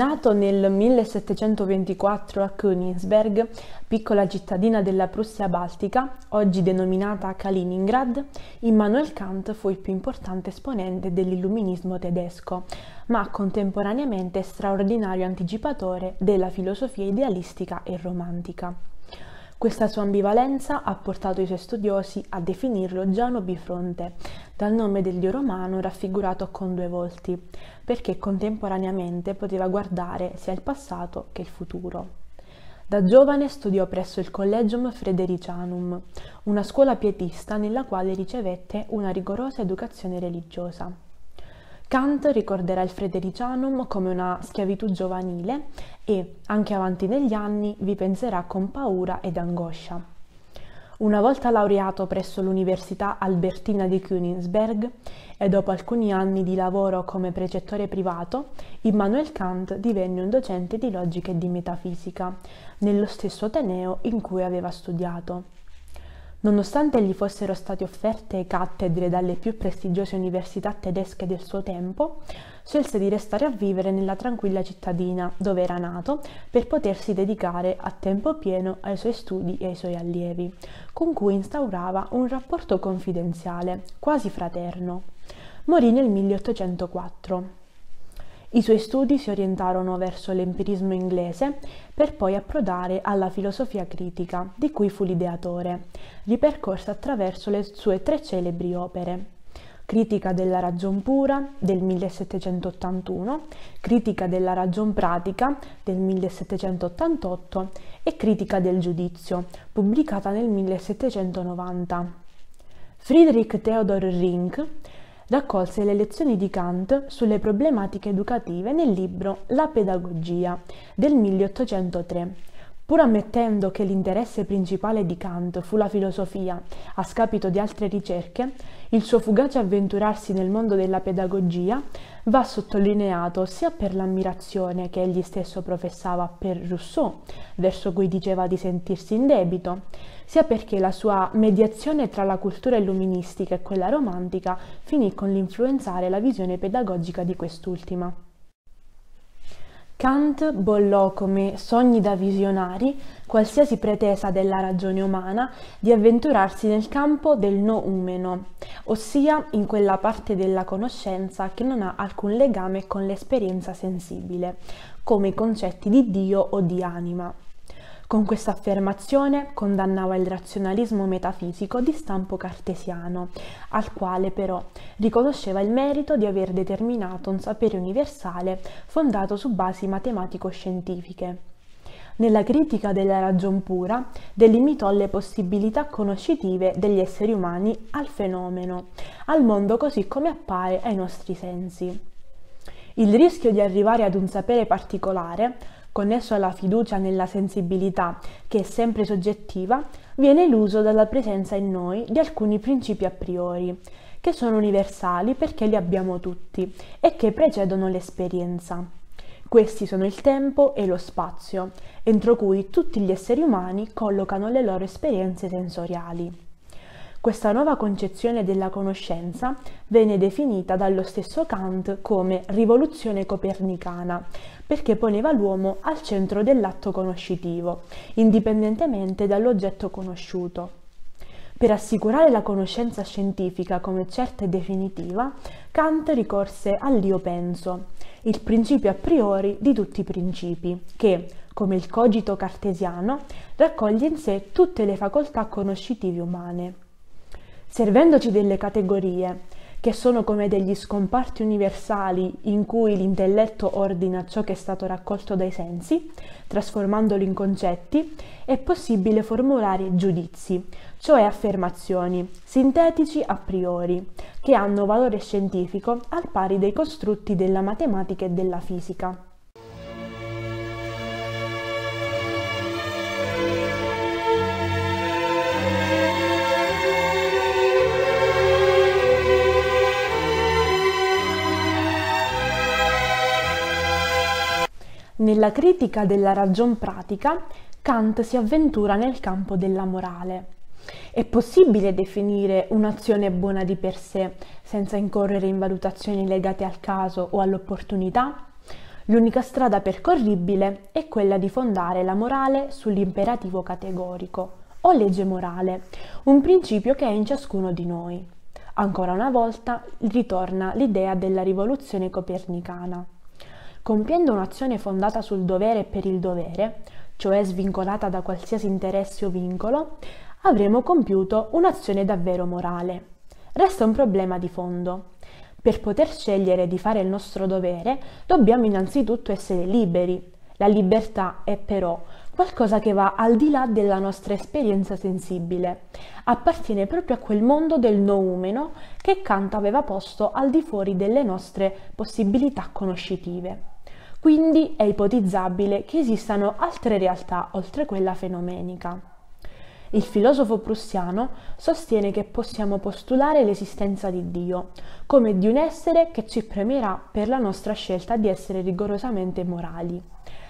Nato nel 1724 a Königsberg, piccola cittadina della Prussia Baltica, oggi denominata Kaliningrad, Immanuel Kant fu il più importante esponente dell'illuminismo tedesco, ma contemporaneamente straordinario anticipatore della filosofia idealistica e romantica. Questa sua ambivalenza ha portato i suoi studiosi a definirlo Giano Bifronte, dal nome del dio romano raffigurato con due volti, perché contemporaneamente poteva guardare sia il passato che il futuro. Da giovane studiò presso il Collegium Fredericianum, una scuola pietista nella quale ricevette una rigorosa educazione religiosa. Kant ricorderà il Fredericianum come una schiavitù giovanile e, anche avanti negli anni, vi penserà con paura ed angoscia. Una volta laureato presso l'Università Albertina di Königsberg e dopo alcuni anni di lavoro come precettore privato, Immanuel Kant divenne un docente di logica e di metafisica, nello stesso Ateneo in cui aveva studiato. Nonostante gli fossero state offerte cattedre dalle più prestigiose università tedesche del suo tempo, scelse di restare a vivere nella tranquilla cittadina dove era nato per potersi dedicare a tempo pieno ai suoi studi e ai suoi allievi, con cui instaurava un rapporto confidenziale, quasi fraterno. Morì nel 1804. I suoi studi si orientarono verso l'empirismo inglese per poi approdare alla filosofia critica, di cui fu l'ideatore, ripercorsa attraverso le sue tre celebri opere. Critica della ragion pura del 1781, Critica della ragion pratica del 1788 e Critica del giudizio, pubblicata nel 1790. Friedrich Theodor Ring raccolse le lezioni di Kant sulle problematiche educative nel libro La pedagogia del 1803. Pur ammettendo che l'interesse principale di Kant fu la filosofia, a scapito di altre ricerche, il suo fugace avventurarsi nel mondo della pedagogia va sottolineato sia per l'ammirazione che egli stesso professava per Rousseau, verso cui diceva di sentirsi in debito, sia perché la sua mediazione tra la cultura illuministica e quella romantica finì con l'influenzare la visione pedagogica di quest'ultima. Kant bollò come sogni da visionari qualsiasi pretesa della ragione umana di avventurarsi nel campo del no umeno, ossia in quella parte della conoscenza che non ha alcun legame con l'esperienza sensibile, come i concetti di Dio o di anima. Con questa affermazione condannava il razionalismo metafisico di stampo cartesiano, al quale però riconosceva il merito di aver determinato un sapere universale fondato su basi matematico-scientifiche. Nella critica della ragion pura delimitò le possibilità conoscitive degli esseri umani al fenomeno, al mondo così come appare ai nostri sensi. Il rischio di arrivare ad un sapere particolare connesso alla fiducia nella sensibilità, che è sempre soggettiva, viene eluso dalla presenza in noi di alcuni principi a priori, che sono universali perché li abbiamo tutti e che precedono l'esperienza. Questi sono il tempo e lo spazio, entro cui tutti gli esseri umani collocano le loro esperienze sensoriali. Questa nuova concezione della conoscenza venne definita dallo stesso Kant come rivoluzione copernicana, perché poneva l'uomo al centro dell'atto conoscitivo, indipendentemente dall'oggetto conosciuto. Per assicurare la conoscenza scientifica come certa e definitiva, Kant ricorse all'io penso, il principio a priori di tutti i principi, che, come il cogito cartesiano, raccoglie in sé tutte le facoltà conoscitive umane servendoci delle categorie che sono come degli scomparti universali in cui l'intelletto ordina ciò che è stato raccolto dai sensi, trasformandolo in concetti, è possibile formulare giudizi, cioè affermazioni, sintetici a priori, che hanno valore scientifico al pari dei costrutti della matematica e della fisica. Nella critica della ragion pratica, Kant si avventura nel campo della morale. È possibile definire un'azione buona di per sé senza incorrere in valutazioni legate al caso o all'opportunità? L'unica strada percorribile è quella di fondare la morale sull'imperativo categorico o legge morale, un principio che è in ciascuno di noi. Ancora una volta ritorna l'idea della rivoluzione copernicana. Compiendo un'azione fondata sul dovere per il dovere, cioè svincolata da qualsiasi interesse o vincolo, avremo compiuto un'azione davvero morale. Resta un problema di fondo. Per poter scegliere di fare il nostro dovere, dobbiamo innanzitutto essere liberi. La libertà è però qualcosa che va al di là della nostra esperienza sensibile. Appartiene proprio a quel mondo del noumeno che Kant aveva posto al di fuori delle nostre possibilità conoscitive. Quindi è ipotizzabile che esistano altre realtà oltre quella fenomenica. Il filosofo prussiano sostiene che possiamo postulare l'esistenza di Dio come di un essere che ci premierà per la nostra scelta di essere rigorosamente morali,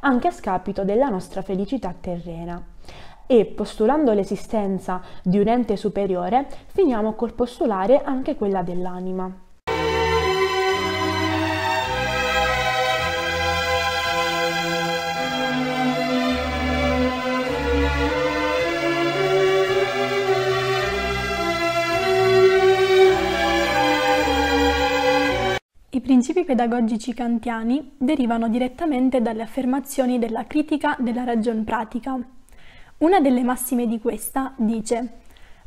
anche a scapito della nostra felicità terrena. E postulando l'esistenza di un ente superiore, finiamo col postulare anche quella dell'anima. Principi pedagogici kantiani derivano direttamente dalle affermazioni della critica della ragion pratica. Una delle massime di questa dice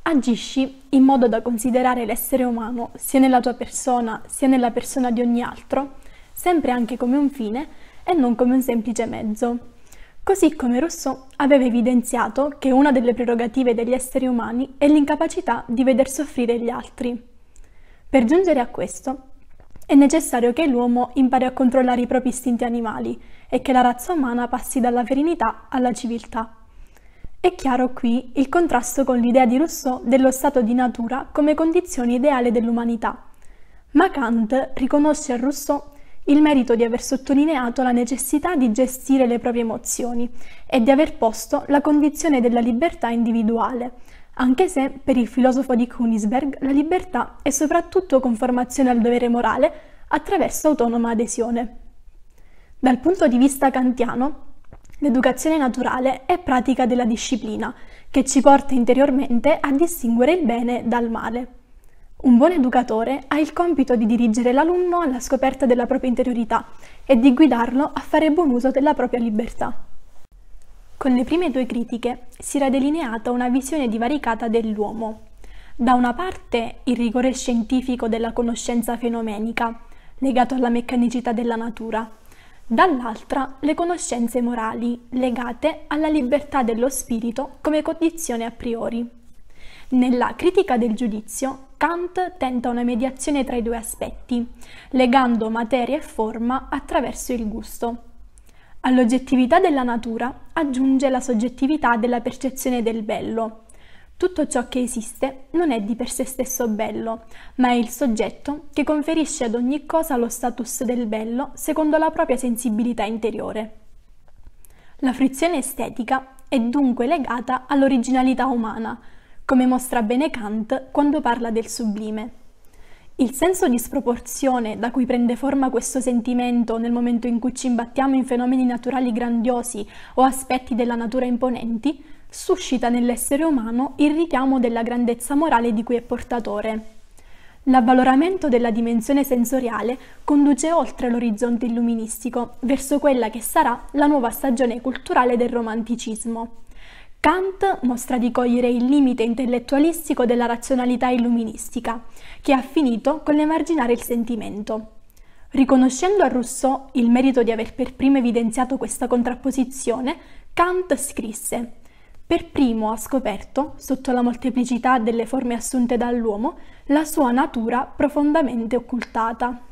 Agisci in modo da considerare l'essere umano, sia nella tua persona, sia nella persona di ogni altro, sempre anche come un fine e non come un semplice mezzo. Così come Rousseau aveva evidenziato che una delle prerogative degli esseri umani è l'incapacità di veder soffrire gli altri. Per giungere a questo, è necessario che l'uomo impari a controllare i propri istinti animali e che la razza umana passi dalla verità alla civiltà. È chiaro qui il contrasto con l'idea di Rousseau dello stato di natura come condizione ideale dell'umanità. Ma Kant riconosce a Rousseau il merito di aver sottolineato la necessità di gestire le proprie emozioni e di aver posto la condizione della libertà individuale, anche se per il filosofo di Königsberg la libertà è soprattutto conformazione al dovere morale attraverso autonoma adesione. Dal punto di vista kantiano, l'educazione naturale è pratica della disciplina, che ci porta interiormente a distinguere il bene dal male. Un buon educatore ha il compito di dirigere l'alunno alla scoperta della propria interiorità e di guidarlo a fare buon uso della propria libertà. Con le prime due critiche si era delineata una visione divaricata dell'uomo. Da una parte il rigore scientifico della conoscenza fenomenica, legato alla meccanicità della natura, dall'altra le conoscenze morali, legate alla libertà dello spirito come condizione a priori. Nella critica del giudizio, Kant tenta una mediazione tra i due aspetti, legando materia e forma attraverso il gusto. All'oggettività della natura aggiunge la soggettività della percezione del bello. Tutto ciò che esiste non è di per sé stesso bello, ma è il soggetto che conferisce ad ogni cosa lo status del bello secondo la propria sensibilità interiore. La frizione estetica è dunque legata all'originalità umana, come mostra bene Kant quando parla del sublime. Il senso di sproporzione da cui prende forma questo sentimento nel momento in cui ci imbattiamo in fenomeni naturali grandiosi o aspetti della natura imponenti, suscita nell'essere umano il richiamo della grandezza morale di cui è portatore. L'avvaloramento della dimensione sensoriale conduce oltre l'orizzonte illuministico, verso quella che sarà la nuova stagione culturale del romanticismo. Kant mostra di cogliere il limite intellettualistico della razionalità illuministica, che ha finito con l'emarginare il sentimento. Riconoscendo a Rousseau il merito di aver per primo evidenziato questa contrapposizione, Kant scrisse Per primo ha scoperto, sotto la molteplicità delle forme assunte dall'uomo, la sua natura profondamente occultata.